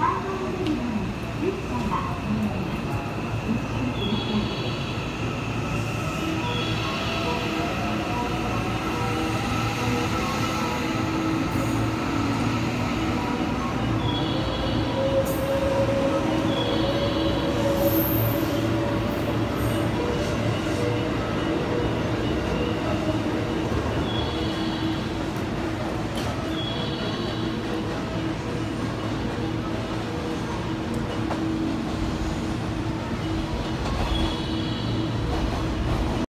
Bye.